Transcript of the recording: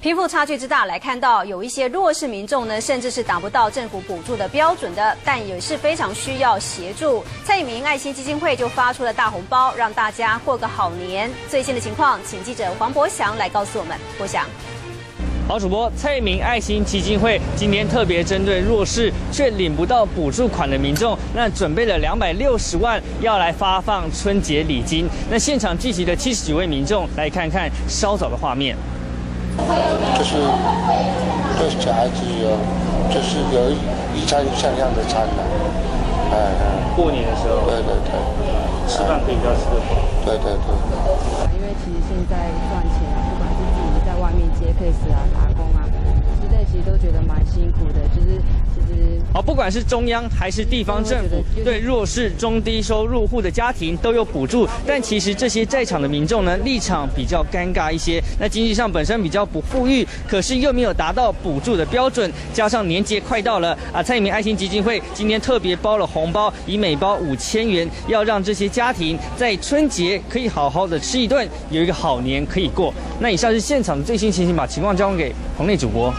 贫富差距之大，来看到有一些弱势民众呢，甚至是达不到政府补助的标准的，但也是非常需要协助。蔡英文爱心基金会就发出了大红包，让大家过个好年。最新的情况，请记者黄博祥来告诉我们。博祥，好，主播蔡英文爱心基金会今天特别针对弱势却领不到补助款的民众，那准备了两百六十万要来发放春节礼金。那现场聚集的七十几位民众，来看看稍早的画面。就是对小孩子有，就是有一餐像样的餐的，哎，过年的时候，对对对，吃饭可以比较吃得饱，对对对。因为其实现在赚钱啊，不管是自己在外面接 case 啊、打工啊之类，其实都觉得蛮辛苦的，好，不管是中央还是地方政府，对弱势中低收入户的家庭都有补助，但其实这些在场的民众呢，立场比较尴尬一些。那经济上本身比较不富裕，可是又没有达到补助的标准，加上年节快到了啊，蔡英文爱心基金会今天特别包了红包，以每包五千元，要让这些家庭在春节可以好好的吃一顿，有一个好年可以过。那以上是现场的最新情形，把情况交给棚内主播。